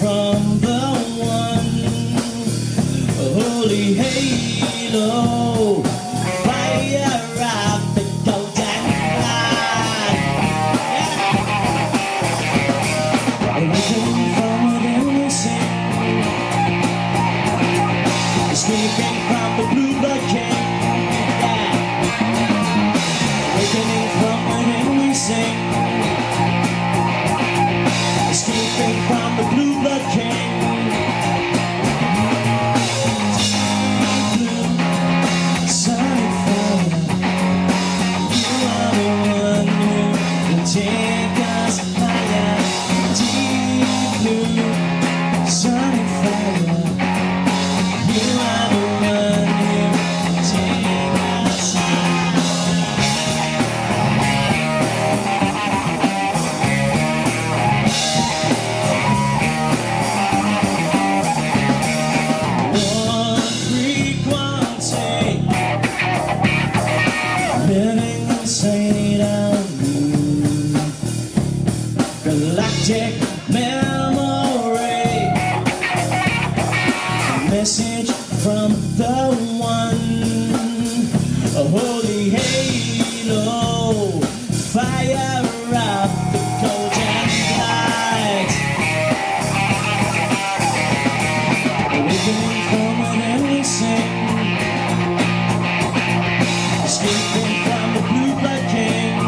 from the one holy halo. check memory. A message from the one, a holy halo, fire up the golden light. Living from an innocent, escaping from the blue blood king.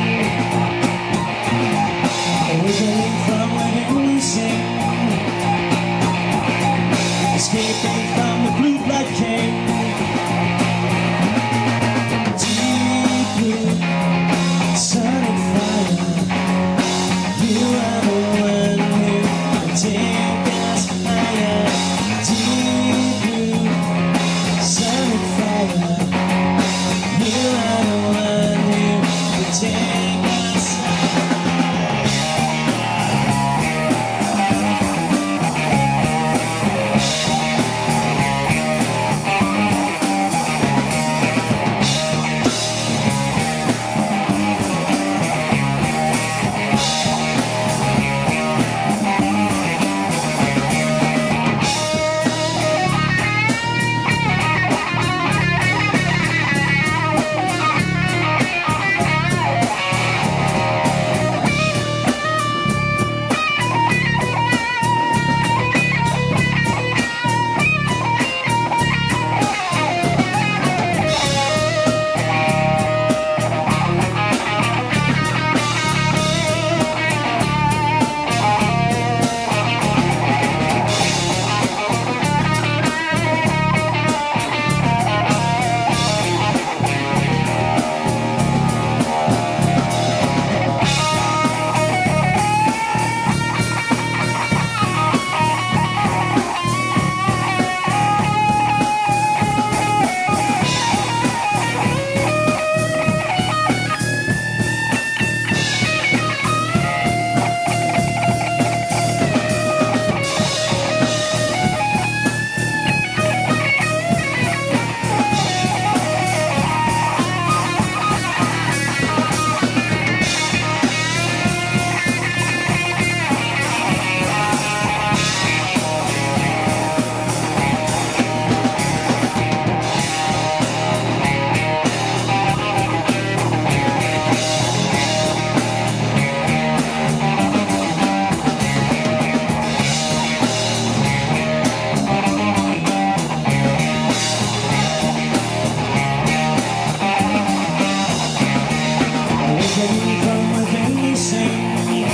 Singing from within sing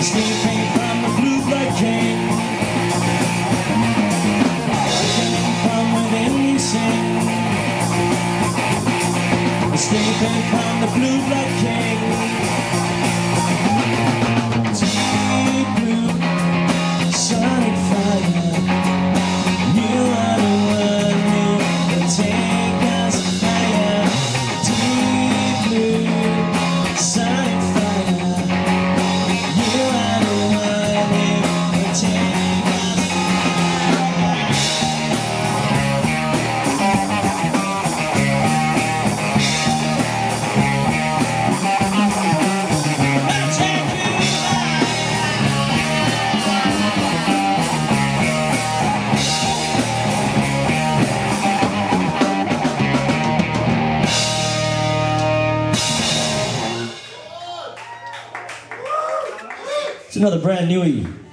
Escaping from the blue blood king Singing from within sing Escaping from the blue blood king another brand newie.